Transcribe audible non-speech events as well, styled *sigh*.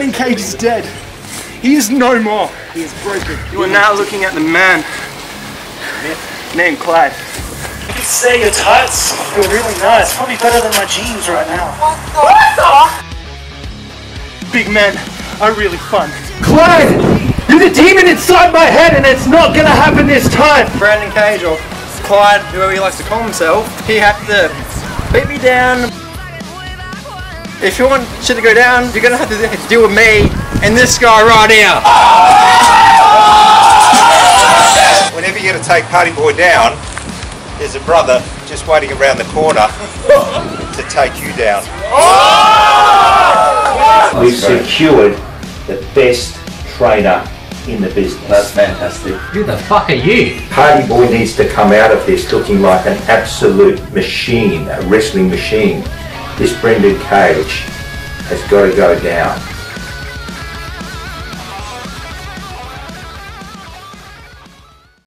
Brendan Cage is dead. He is no more. He is broken. You are now looking at the man named Clyde. You could say your tights feel really nice. Probably better than my jeans right now. What? Big men are really fun. Clyde! You're the demon inside my head and it's not gonna happen this time! Brandon Cage or Clyde, whoever he likes to call himself, he had to beat me down. If you want shit to go down, you're gonna have to deal with me and this guy right here. Whenever you're going to take Party Boy down, there's a brother just waiting around the corner *laughs* to take you down. We've secured the best trainer in the business. That's fantastic. Who the fuck are you? Party Boy needs to come out of this looking like an absolute machine, a wrestling machine. This Brendan Cage has got to go down.